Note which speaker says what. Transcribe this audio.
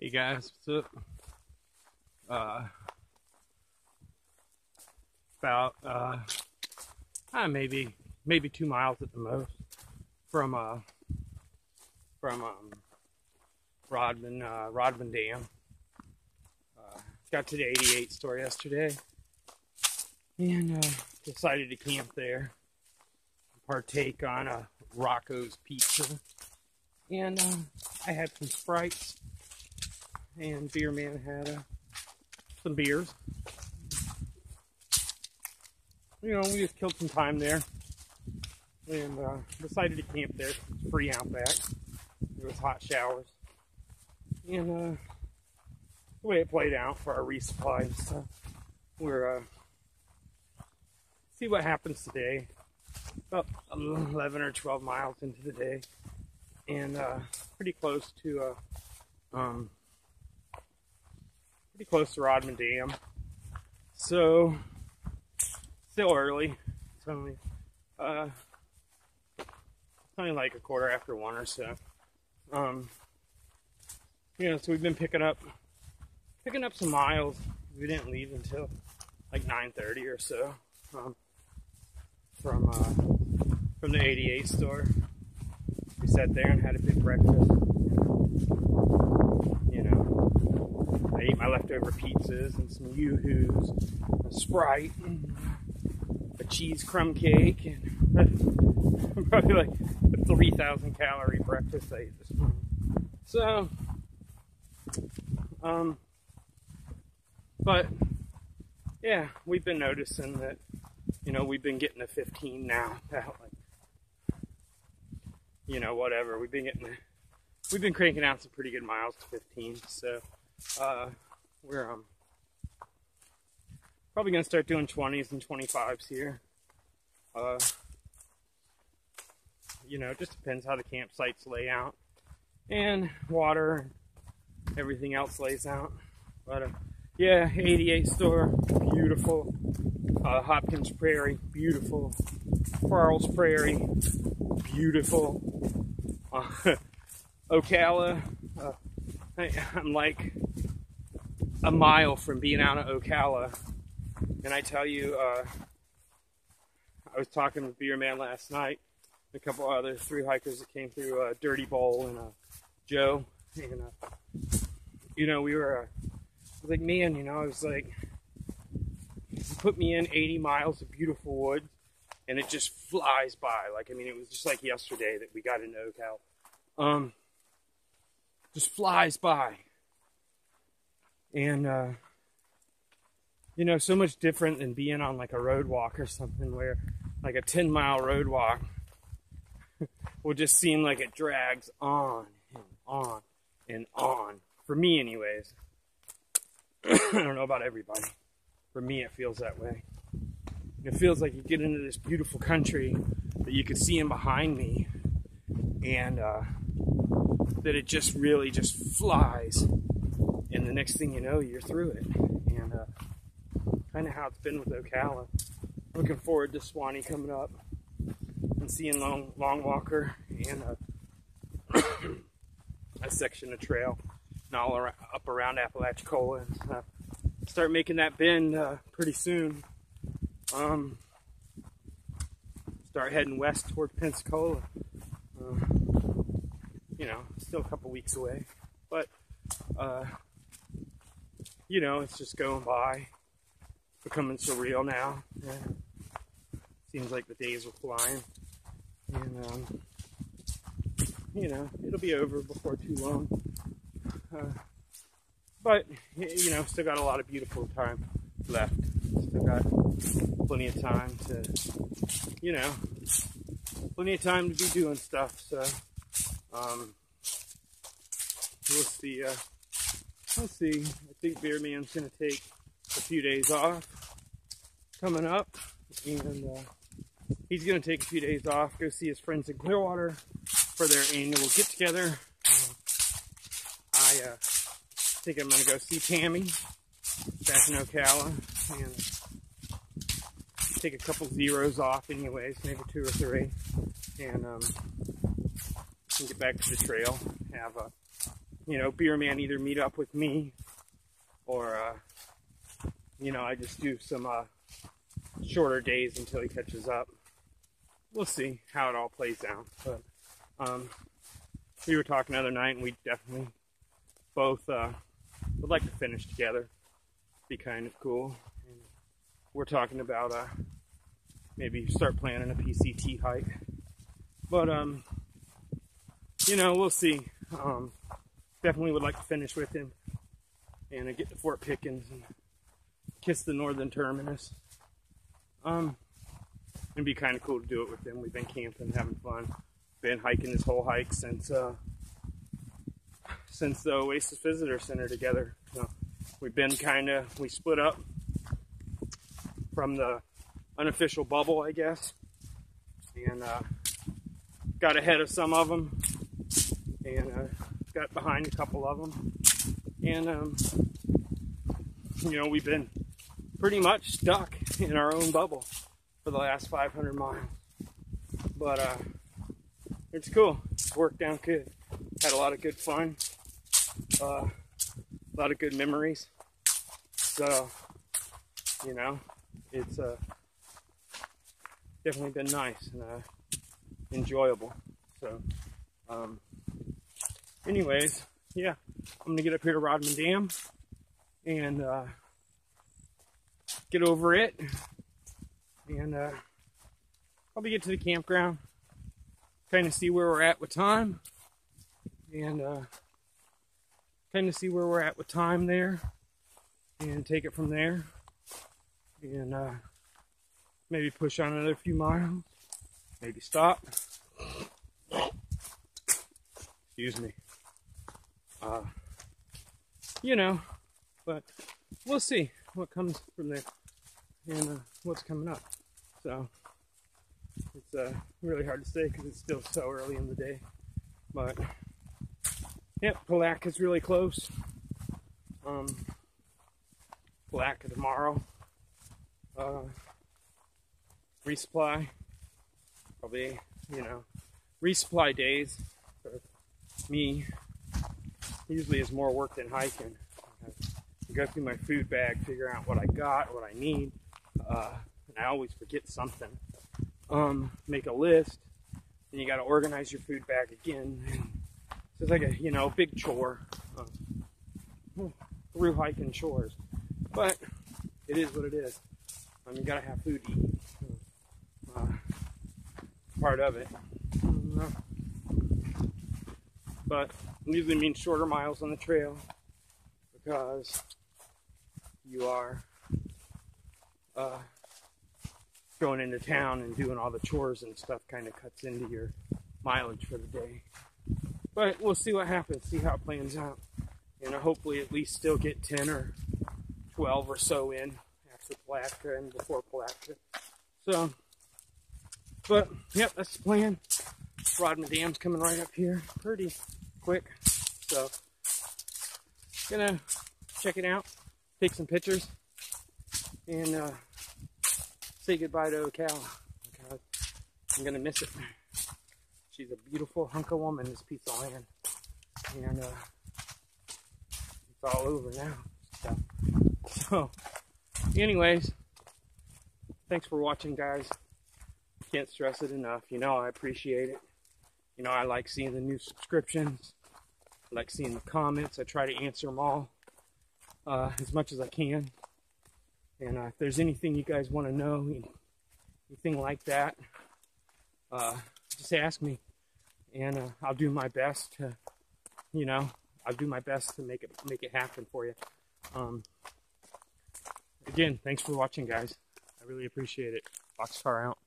Speaker 1: Hey guys, what's up? Uh, about uh, uh, maybe maybe two miles at the most from uh from um Rodman uh, Rodman Dam. Uh, got to the 88 store yesterday and uh, decided to camp there, partake on a Rocco's pizza, and uh, I had some sprites and Beer Man had uh, some beers. You know, we just killed some time there and uh, decided to camp there. It's free out back. There was hot showers. And uh, the way it played out for our resupply and stuff, we're uh, see what happens today. About 11 or 12 miles into the day, and uh, pretty close to uh, um, pretty close to Rodman Dam. So, still early. It's only, uh, only like a quarter after one or so. Um, you know, so we've been picking up, picking up some miles. We didn't leave until like 9:30 or so um, from uh, from the 88 store. We sat there and had a big breakfast. I ate my leftover pizzas and some yoo-hoos, a Sprite, a cheese crumb cake, and probably like a 3,000 calorie breakfast I ate this morning. So, um, but yeah, we've been noticing that, you know, we've been getting to 15 now, about like, you know, whatever. We've been getting, we've been cranking out some pretty good miles to 15, so uh, we're um, probably to start doing 20s and 25s here. Uh, you know, it just depends how the campsites lay out and water everything else lays out. But uh, yeah, 88 store, beautiful. Uh, Hopkins Prairie, beautiful. Farles Prairie, beautiful. Uh, Ocala, uh, I, I'm like a mile from being out of Ocala. And I tell you, uh, I was talking with Beer Man last night, a couple other three hikers that came through uh, Dirty Bowl and uh, Joe. And, uh, you know, we were uh, like, man, you know, I was like, put me in 80 miles of beautiful woods and it just flies by. Like, I mean, it was just like yesterday that we got into Ocala. Um, just flies by and uh, you know, so much different than being on like a road walk or something where like a 10 mile road walk will just seem like it drags on and on and on. For me, anyways. I don't know about everybody. For me, it feels that way. It feels like you get into this beautiful country that you can see in behind me, and uh, that it just really just flies the next thing you know, you're through it. And uh, kind of how it's been with Ocala. Looking forward to Suwannee coming up and seeing Long Long Walker and uh, a section of trail and all around, up around Apalachicola and uh, start making that bend uh, pretty soon. Um, start heading west toward Pensacola. Uh, you know, still a couple weeks away, but uh, you know, it's just going by, becoming surreal now. Yeah. Seems like the days are flying, and um, you know, it'll be over before too long. Uh, but you know, still got a lot of beautiful time left. Still got plenty of time to, you know, plenty of time to be doing stuff. So, um, we'll see. Uh, Let's see. I think Beer Man's to take a few days off coming up. And uh, he's to take a few days off, go see his friends in Clearwater for their annual get together. I uh, think I'm to go see Tammy back in Ocala and take a couple zeros off, anyways, maybe two or three, and um, get back to the trail, have a you know, Beer Man either meet up with me or, uh, you know, I just do some uh, shorter days until he catches up. We'll see how it all plays out. But um, we were talking the other night, and we definitely both uh, would like to finish together. Be kind of cool. And we're talking about uh, maybe start planning a PCT hike. But um, you know, we'll see. Um, definitely would like to finish with him and get to Fort Pickens and kiss the northern terminus. Um, it'd be kind of cool to do it with him. We've been camping, having fun, been hiking this whole hike since uh, since the Oasis Visitor Center together. So we've been kind of we split up from the unofficial bubble, I guess, and uh, got ahead of some of them, and uh, got behind a couple of them, and um, you know we've been pretty much stuck in our own bubble for the last 500 miles. But uh, it's cool. Worked out good. Had a lot of good fun. Uh, a lot of good memories. So, you know, it's uh, definitely been nice and uh, enjoyable. So, um, anyways, yeah, I'm gonna get up here to Rodman Dam and uh, get over it and uh, probably get to the campground, kind of see where we're at with time, and uh, kind of see where we're at with time there, and take it from there, and uh, maybe push on another few miles, maybe stop. Excuse me. Uh, you know, but we'll see what comes from there and uh, what's coming up. So it's uh, really hard to say because it's still so early in the day. But yep, Palatka is really close. Um, Palatka tomorrow. Uh, resupply, probably you know, resupply days for me usually is more work than hiking. I go through my food bag, figure out what I got, what I need, uh, and I always forget something. Um, make a list, and you got to organize your food bag again. So it's like a you know big chore, uh, through hiking chores, but it is what it is. Um, you gotta have food to eat. Uh, part of it. But usually means shorter miles on the trail because you are uh, going into town and doing all the chores and stuff kind of cuts into your mileage for the day. But we'll see what happens, see how it plans out. And hopefully at least still get 10 or 12 or so in after Palatka and before Palatka. So, but yep, that's the plan. Rodman Dam's coming right up here pretty quick. So, gonna check it out, take some pictures, and uh, say goodbye to Ocala. Okay. I'm gonna miss it. She's a beautiful hunk of woman, this piece of land. And uh, it's all over now. So, so, anyways, thanks for watching, guys. Can't stress it enough. You know, I appreciate it. You know, I like seeing the new subscriptions. I like seeing the comments. I try to answer them all uh, as much as I can. And uh, if there's anything you guys want to know, anything like that, uh, just ask me, and uh, I'll do my best to, you know, I'll do my best to make it make it happen for you. Um, again, thanks for watching, guys. I really appreciate it. Boxcar out.